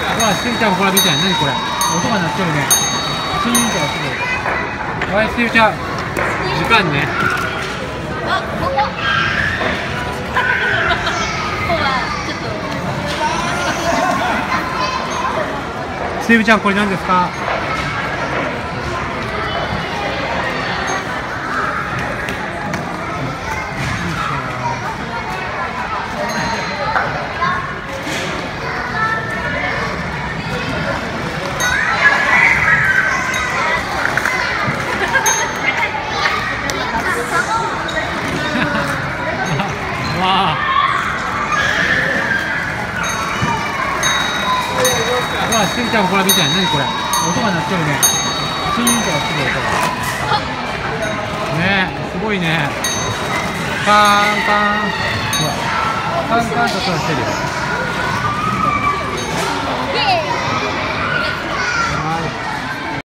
らしずちゃんもこれ見て何これ音が鳴ってるねシーンとするはいしずちゃん時間ねあ、ここ。ここはちょっと。しずちゃんこれ何ですか？ほらしずちゃんもこれ見て何これ。音が鳴っちゃうねシーンとする音がねえすごいね。カーンカーン。ほらカーンカーンと音がしてるよ。